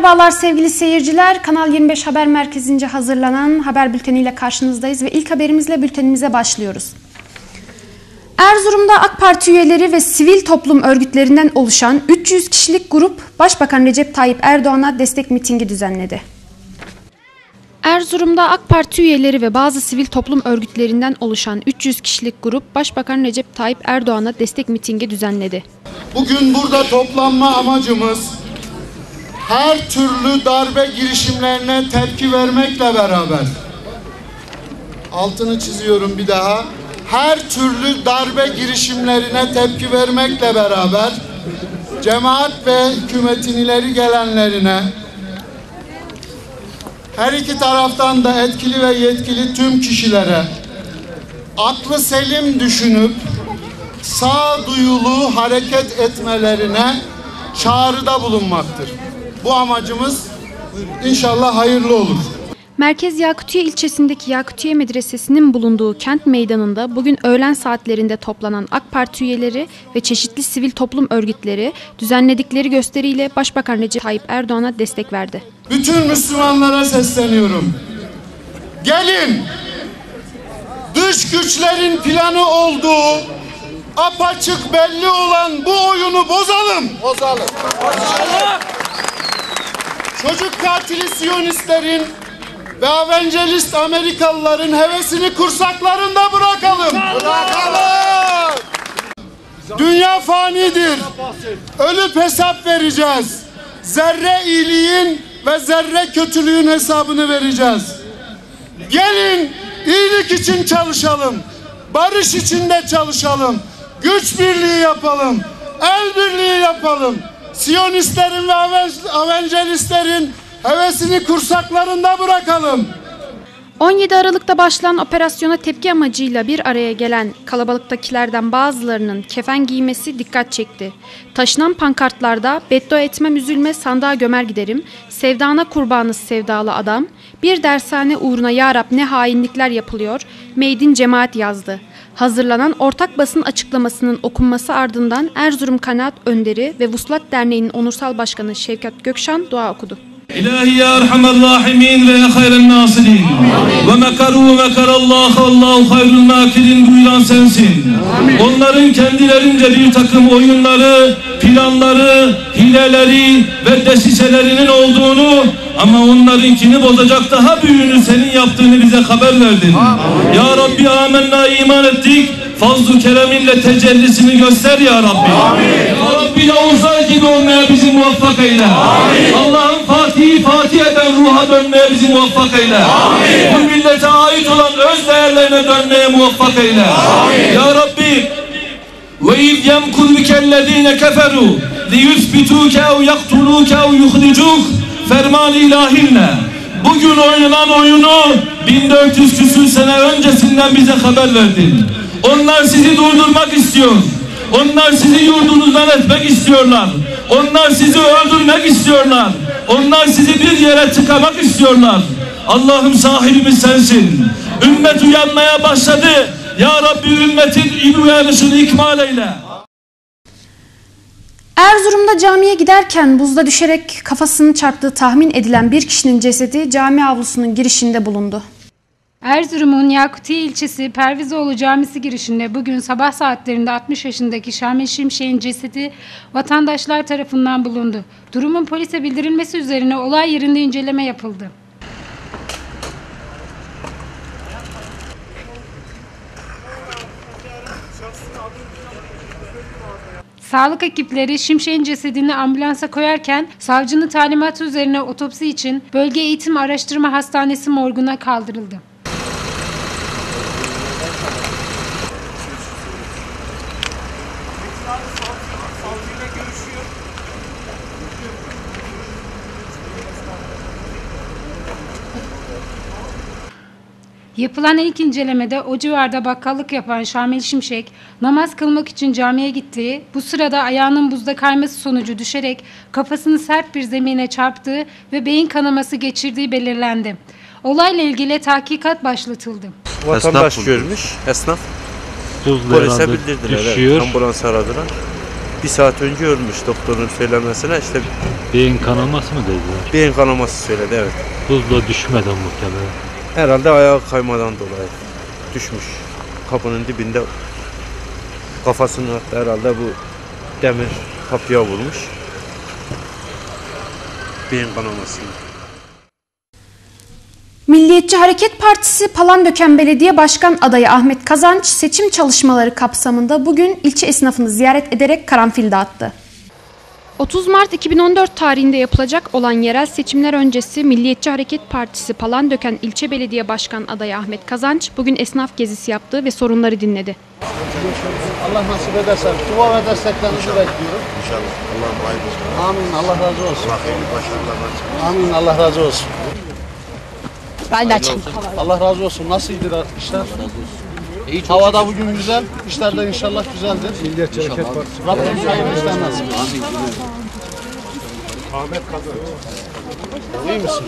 Merhabalar sevgili seyirciler. Kanal 25 Haber Merkezi'nce hazırlanan haber bülteniyle karşınızdayız ve ilk haberimizle bültenimize başlıyoruz. Erzurum'da AK Parti üyeleri ve sivil toplum örgütlerinden oluşan 300 kişilik grup Başbakan Recep Tayyip Erdoğan'a destek mitingi düzenledi. Erzurum'da AK Parti üyeleri ve bazı sivil toplum örgütlerinden oluşan 300 kişilik grup Başbakan Recep Tayyip Erdoğan'a destek mitingi düzenledi. Bugün burada toplanma amacımız her türlü darbe girişimlerine tepki vermekle beraber altını çiziyorum bir daha her türlü darbe girişimlerine tepki vermekle beraber cemaat ve hükümetin ileri gelenlerine her iki taraftan da etkili ve yetkili tüm kişilere aklı selim düşünüp sağduyulu hareket etmelerine çağrıda bulunmaktır. Bu amacımız inşallah hayırlı olur. Merkez Yakutiye ilçesindeki Yakutiye Medresesi'nin bulunduğu kent meydanında bugün öğlen saatlerinde toplanan AK Parti üyeleri ve çeşitli sivil toplum örgütleri düzenledikleri gösteriyle Başbakan Recep Tayyip Erdoğan'a destek verdi. Bütün Müslümanlara sesleniyorum. Gelin dış güçlerin planı olduğu apaçık belli olan bu oyunu bozalım. Bozalım. Çocuk katili Siyonistlerin ve Avengelist Amerikalıların hevesini kursaklarında bırakalım. Bırakalım. Dünya fanidir. Ölüp hesap vereceğiz. Zerre iyiliğin ve zerre kötülüğün hesabını vereceğiz. Gelin iyilik için çalışalım. Barış içinde çalışalım. Güç birliği yapalım. El birliği yapalım. Siyonistlerin ve Avengelistlerin hevesini kursaklarında bırakalım. 17 Aralık'ta başlayan operasyona tepki amacıyla bir araya gelen kalabalıktakilerden bazılarının kefen giymesi dikkat çekti. Taşınan pankartlarda beddua etmem üzülme sandığa gömer giderim, sevdana kurbanız sevdalı adam, bir dershane uğruna yarab ne hainlikler yapılıyor, meydin cemaat yazdı. Hazırlanan ortak basın açıklamasının okunması ardından Erzurum Kanaat Önderi ve Vuslat Derneği'nin onursal başkanı Şevkat Gökşan dua okudu. İlahi ya erhamer rahimin ve ya hayren nasirin. Ve mekaru mekarallah Allahu hayrul makirin buyuran sensin. Onların kendilerince bir takım oyunları, planları, hileleri ve desiselerinin olduğunu ama onlarınkini bozacak daha büyüğünü senin yaptığını bize haber verdin. Ya Rabbi amenna iman ettik. Fazl-ı kereminle tecellisini göster ya Rabbi. Amin. Ya Rabbi Yavuzlar gibi olmaya bizi muvaffak eyle. Allah'ın Fatih'i Fatih eden ruha dönmeye bizi muvaffak eyle. Amin. Bu millete ait olan öz değerlerine dönmeye muvaffak eyle. Amin. Ya Rabbi ve iz yemkur bikellezine keferu liyusbituke ev yaktuluke ev yuhricuk ferman ilahinle bugün oynanan oyunu 1400 küsür sene öncesinden bize haber verdin. Onlar sizi durdurmak istiyor. Onlar sizi yurdunuzdan etmek istiyorlar. Onlar sizi öldürmek istiyorlar. Onlar sizi bir yere tıkamak istiyorlar. Allah'ım sahibimiz sensin. Ümmet uyanmaya başladı. Ya Rabbi ümmetin uyanışını ikmal eyle. Erzurum'da camiye giderken buzda düşerek kafasını çarptığı tahmin edilen bir kişinin cesedi cami avlusunun girişinde bulundu. Erzurum'un Yakutiye ilçesi Pervizoğlu Camisi girişinde bugün sabah saatlerinde 60 yaşındaki Şamil Şimşek'in cesedi vatandaşlar tarafından bulundu. Durumun polise bildirilmesi üzerine olay yerinde inceleme yapıldı. Sağlık ekipleri Şimşek'in cesedini ambulansa koyarken savcının talimatı üzerine otopsi için Bölge Eğitim Araştırma Hastanesi morguna kaldırıldı. Yapılan ilk incelemede o civarda bakkallık yapan Şamil Şimşek namaz kılmak için camiye gittiği, bu sırada ayağının buzda kayması sonucu düşerek kafasını sert bir zemine çarptığı ve beyin kanaması geçirdiği belirlendi. Olayla ilgili tahkikat başlatıldı. Vatandaş görmüş, esnaf. Polise bildirdiler. düşüyor. Evet, ambulans aradılar. bir saat önce ölmüş doktorun söylemesine işte Beyin kanaması mı dediler? beyin kanaması söyledi evet. Buzla düşmeden muhtemelen. Herhalde ayağı kaymadan dolayı düşmüş. Kapının dibinde kafasını herhalde bu demir kapıya vurmuş. Beyin kanaması. Milliyetçi Hareket Partisi Palandöken Belediye Başkan adayı Ahmet Kazanç seçim çalışmaları kapsamında bugün ilçe esnafını ziyaret ederek karanfil dağıttı. 30 Mart 2014 tarihinde yapılacak olan yerel seçimler öncesi Milliyetçi Hareket Partisi Palandöken İlçe Belediye Başkan adayı Ahmet Kazanç bugün esnaf gezisi yaptı ve sorunları dinledi. Allah nasip ederse dua ve desteklerinizi bekliyorum. İnşallah. Allah'ım hayırlısı. Amin. Allah razı olsun. Hayırlı başarılar nasip. Amin. Allah razı olsun. Ben de açayım. Allah razı olsun. Nasıl gidiyor işler? Havada bugün güzel. İşler de inşallah güzeldir. Milliyetçi Hareket Partisi. Rabbim hayırlı işler nasip etsin. Ahmet Kazan. İyi misin?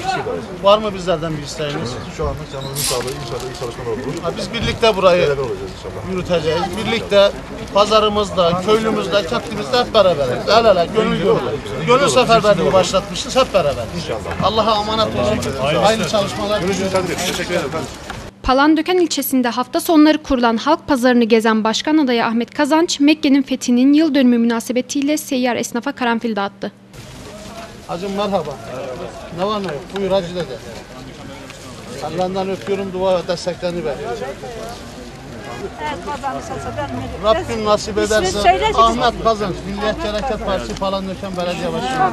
Var mı bizlerden bir isteğiniz? Şu anda canınızın sağlığı inşallah iyi çalışmalar olur. Ha, Biz birlikte burayı Beraber olacağız inşallah. yürüteceğiz. Birlikte pazarımızda, köylümüzde, kentimizde hep beraberiz. El ele, gönül gönül. Gönül seferberliği başlatmışız hep beraber. İnşallah. Allah'a emanet olun. Hayırlı çalışmalar. Görüşürüz. Teşekkür ederim. Palandöken ilçesinde hafta sonları kurulan halk pazarını gezen Başkan adayı Ahmet Kazanç, Mekke'nin fethinin yıl dönümü münasebetiyle seyyar esnafa karanfil dağıttı. Hacım merhaba. Ne var ne yok? Buyur hacı dede. Allah'ından öpüyorum dua ve desteklerini bekliyorum. Rabbim nasip ederse Ahmet Kazanç, Milliyetçi Hareket Partisi falan döken belediye başkanı.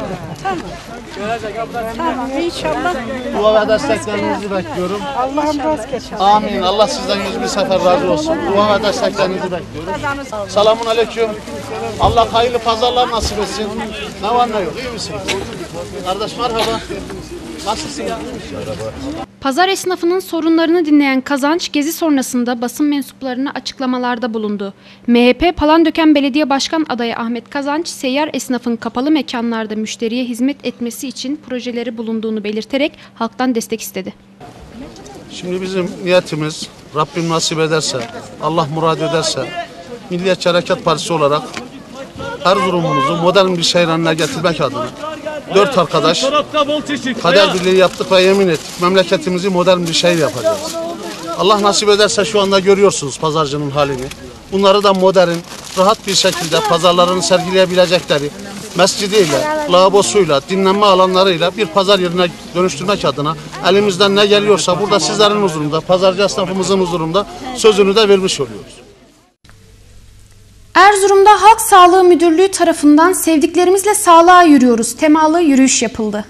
Tamam inşallah. Dua ve desteklerinizi bekliyorum. Allah'ım vazgeçer. Amin. Allah sizden yüz bir sefer razı olsun. Dua ve desteklerinizi bekliyorum. Selamun aleyküm. Allah hayırlı pazarlar nasip etsin. Ne var ne yok? İyi misin? Kardeş merhaba. Nasılsın? Pazar esnafının sorunlarını dinleyen Kazanç, gezi sonrasında basın mensuplarına açıklamalarda bulundu. MHP Palandöken Belediye Başkan adayı Ahmet Kazanç, seyyar esnafın kapalı mekanlarda müşteriye hizmet etmesi için projeleri bulunduğunu belirterek halktan destek istedi. Şimdi bizim niyetimiz Rabbim nasip ederse, Allah murad ederse Milliyetçi Hareket Partisi olarak Erzurum'umuzu modern bir şehir haline getirmek adına dört arkadaş kader birliği yaptık ve yemin ettik. Memleketimizi modern bir şehir yapacağız. Allah nasip ederse şu anda görüyorsunuz pazarcının halini. Bunları da modern, rahat bir şekilde pazarlarını sergileyebilecekleri mescidiyle, lavabosuyla, dinlenme alanlarıyla bir pazar yerine dönüştürmek adına elimizden ne geliyorsa burada sizlerin huzurunda, pazarcı esnafımızın huzurunda sözünü de vermiş oluyoruz. Erzurum'da Halk Sağlığı Müdürlüğü tarafından sevdiklerimizle sağlığa yürüyoruz temalı yürüyüş yapıldı.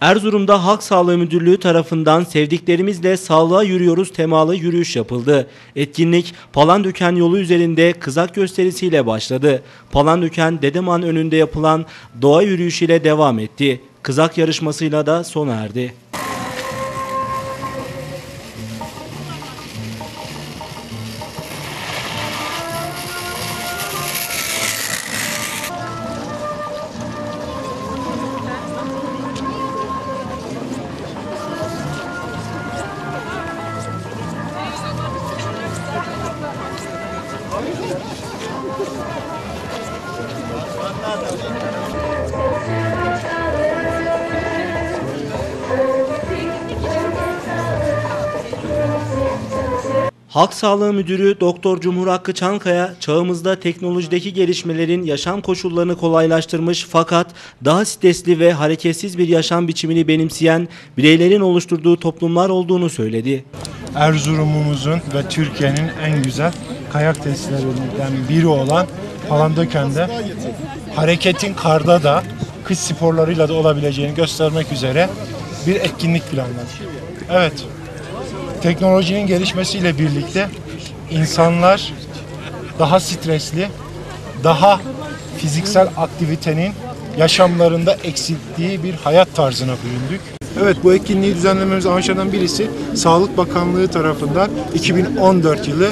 Erzurum'da Halk Sağlığı Müdürlüğü tarafından sevdiklerimizle sağlığa yürüyoruz temalı yürüyüş yapıldı. Etkinlik Palandöken yolu üzerinde kızak gösterisiyle başladı. Palandöken Dedeman önünde yapılan doğa yürüyüşüyle devam etti. Kızak yarışmasıyla da sona erdi. Halk Sağlığı Müdürü Doktor Cumhur Hakkı Çankaya çağımızda teknolojideki gelişmelerin yaşam koşullarını kolaylaştırmış fakat daha stresli ve hareketsiz bir yaşam biçimini benimseyen bireylerin oluşturduğu toplumlar olduğunu söyledi. Erzurum'umuzun ve Türkiye'nin en güzel kayak testlerinden biri olan Palandöken'de hareketin karda da kış sporlarıyla da olabileceğini göstermek üzere bir etkinlik planladık. Evet, teknolojinin gelişmesiyle birlikte insanlar daha stresli, daha fiziksel aktivitenin yaşamlarında eksilttiği bir hayat tarzına büründük. Evet bu etkinliği düzenlememiz amaçlardan birisi Sağlık Bakanlığı tarafından 2014 yılı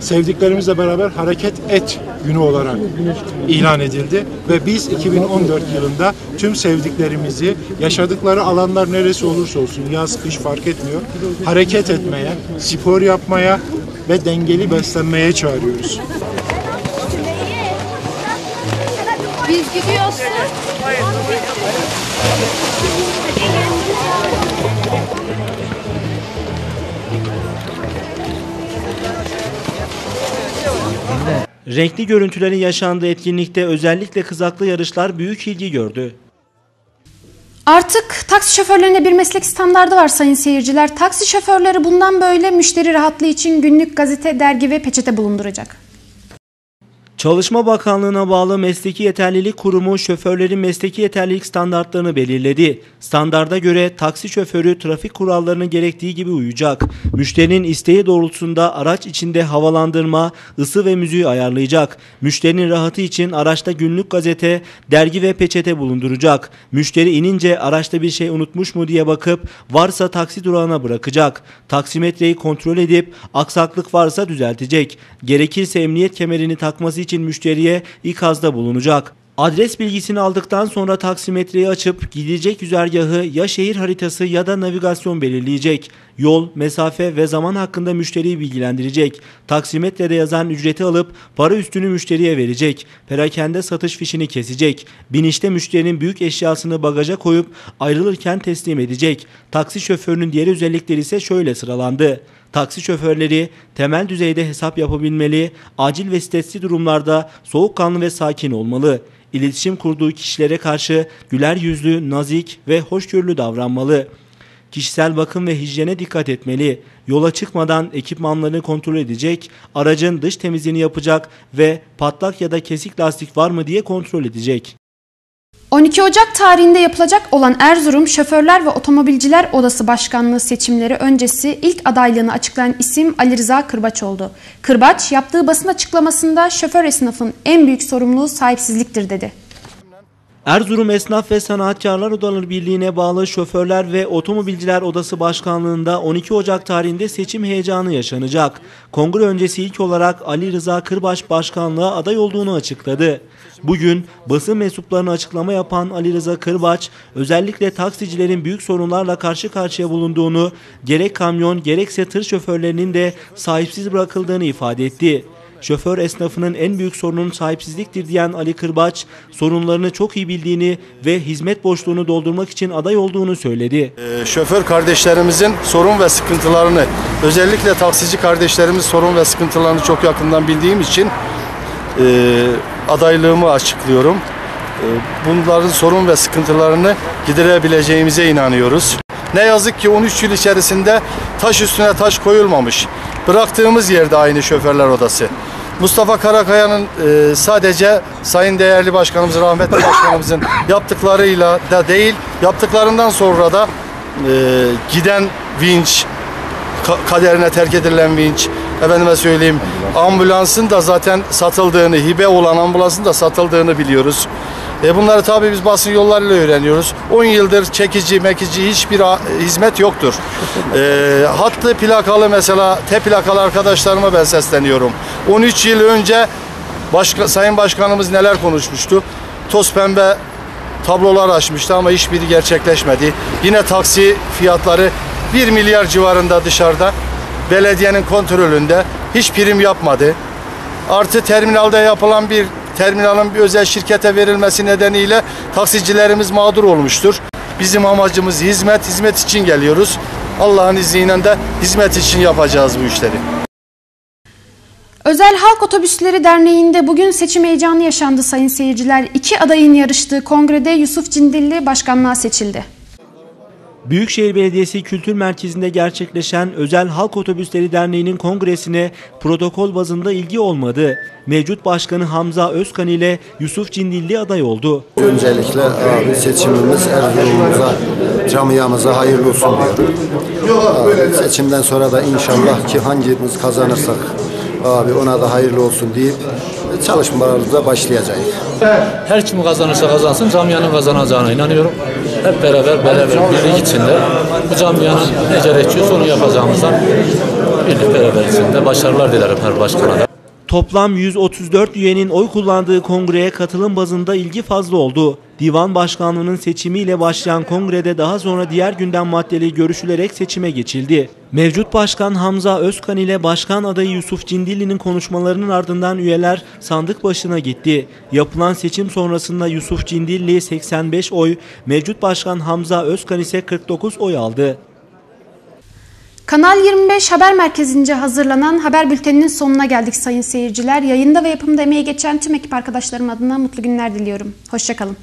sevdiklerimizle beraber hareket et günü olarak ilan edildi ve biz 2014 yılında tüm sevdiklerimizi yaşadıkları alanlar neresi olursa olsun yaz kış fark etmiyor hareket etmeye, spor yapmaya ve dengeli beslenmeye çağırıyoruz. Biz gidiyorsun. Renkli görüntülerin yaşandığı etkinlikte özellikle kızaklı yarışlar büyük ilgi gördü. Artık taksi şoförlerinde bir meslek standardı var sayın seyirciler. Taksi şoförleri bundan böyle müşteri rahatlığı için günlük gazete, dergi ve peçete bulunduracak. Çalışma Bakanlığı'na bağlı Mesleki Yeterlilik Kurumu şoförlerin mesleki yeterlilik standartlarını belirledi. Standarda göre taksi şoförü trafik kurallarının gerektiği gibi uyacak. Müşterinin isteği doğrultusunda araç içinde havalandırma, ısı ve müziği ayarlayacak. Müşterinin rahatı için araçta günlük gazete, dergi ve peçete bulunduracak. Müşteri inince araçta bir şey unutmuş mu diye bakıp varsa taksi durağına bırakacak. Taksimetreyi kontrol edip aksaklık varsa düzeltecek. Gerekirse emniyet kemerini takması için müşteriye ikazda bulunacak. Adres bilgisini aldıktan sonra taksimetreyi açıp gidecek güzergahı ya şehir haritası ya da navigasyon belirleyecek. Yol, mesafe ve zaman hakkında müşteriyi bilgilendirecek. Taksimetrede yazan ücreti alıp para üstünü müşteriye verecek. Perakende satış fişini kesecek. Binişte müşterinin büyük eşyasını bagaja koyup ayrılırken teslim edecek. Taksi şoförünün diğer özellikleri ise şöyle sıralandı. Taksi şoförleri temel düzeyde hesap yapabilmeli, acil ve stresli durumlarda soğukkanlı ve sakin olmalı. İletişim kurduğu kişilere karşı güler yüzlü, nazik ve hoşgörülü davranmalı. Kişisel bakım ve hijyene dikkat etmeli. Yola çıkmadan ekipmanlarını kontrol edecek, aracın dış temizliğini yapacak ve patlak ya da kesik lastik var mı diye kontrol edecek. 12 Ocak tarihinde yapılacak olan Erzurum Şoförler ve Otomobilciler Odası Başkanlığı seçimleri öncesi ilk adaylığını açıklayan isim Ali Rıza Kırbaç oldu. Kırbaç yaptığı basın açıklamasında şoför esnafın en büyük sorumluluğu sahipsizliktir dedi. Erzurum Esnaf ve Sanatkarlar Odaları Birliği'ne bağlı Şoförler ve Otomobilciler Odası Başkanlığı'nda 12 Ocak tarihinde seçim heyecanı yaşanacak. Kongre öncesi ilk olarak Ali Rıza Kırbaş başkanlığa aday olduğunu açıkladı. Bugün basın mensuplarına açıklama yapan Ali Rıza Kırbaç, özellikle taksicilerin büyük sorunlarla karşı karşıya bulunduğunu, gerek kamyon gerekse tır şoförlerinin de sahipsiz bırakıldığını ifade etti. Şoför esnafının en büyük sorunun sahipsizliktir diyen Ali Kırbaç, sorunlarını çok iyi bildiğini ve hizmet boşluğunu doldurmak için aday olduğunu söyledi. Ee, şoför kardeşlerimizin sorun ve sıkıntılarını, özellikle taksici kardeşlerimiz sorun ve sıkıntılarını çok yakından bildiğim için e, adaylığımı açıklıyorum. E, bunların sorun ve sıkıntılarını giderebileceğimize inanıyoruz. Ne yazık ki 13 yıl içerisinde taş üstüne taş koyulmamış. Bıraktığımız yerde aynı şoförler odası. Mustafa Karakaya'nın e, sadece Sayın Değerli Başkanımız, rahmetli başkanımızın yaptıklarıyla da değil, yaptıklarından sonra da e, giden vinç, ka- kaderine terk edilen vinç, efendime söyleyeyim ambulansın da zaten satıldığını, hibe olan ambulansın da satıldığını biliyoruz. E bunları tabii biz basın yollarıyla öğreniyoruz. 10 yıldır çekici, mekici hiçbir hizmet yoktur. E, hattı plakalı mesela T plakalı arkadaşlarıma ben sesleniyorum. 13 yıl önce başka, Sayın Başkanımız neler konuşmuştu? Toz pembe tablolar açmıştı ama hiçbiri gerçekleşmedi. Yine taksi fiyatları 1 milyar civarında dışarıda. Belediyenin kontrolünde hiç prim yapmadı. Artı terminalde yapılan bir terminalın bir özel şirkete verilmesi nedeniyle taksicilerimiz mağdur olmuştur. Bizim amacımız hizmet, hizmet için geliyoruz. Allah'ın izniyle de hizmet için yapacağız bu işleri. Özel Halk Otobüsleri Derneği'nde bugün seçim heyecanı yaşandı sayın seyirciler. İki adayın yarıştığı kongrede Yusuf Cindilli başkanlığa seçildi. Büyükşehir Belediyesi Kültür Merkezi'nde gerçekleşen Özel Halk Otobüsleri Derneği'nin kongresine protokol bazında ilgi olmadı. Mevcut Başkanı Hamza Özkan ile Yusuf Cindilli aday oldu. Öncelikle abi seçimimiz Erzurum'umuza, camiamıza hayırlı olsun diyorum. Abi, seçimden sonra da inşallah ki hangimiz kazanırsak abi ona da hayırlı olsun deyip çalışmalarımıza başlayacağız. Her kim kazanırsa kazansın camianın kazanacağına inanıyorum. Hep beraber beraber birlik içinde bu camianın ne gerekiyorsa onu yapacağımızdan birlik beraber içinde başarılar dilerim her başkana da. Toplam 134 üyenin oy kullandığı kongreye katılım bazında ilgi fazla oldu. Divan Başkanlığı'nın seçimiyle başlayan kongrede daha sonra diğer gündem maddeleri görüşülerek seçime geçildi. Mevcut Başkan Hamza Özkan ile Başkan adayı Yusuf Cindilli'nin konuşmalarının ardından üyeler sandık başına gitti. Yapılan seçim sonrasında Yusuf Cindilli 85 oy, mevcut Başkan Hamza Özkan ise 49 oy aldı. Kanal 25 Haber Merkezi'nce hazırlanan haber bülteninin sonuna geldik sayın seyirciler. Yayında ve yapımda emeği geçen tüm ekip arkadaşlarım adına mutlu günler diliyorum. Hoşçakalın.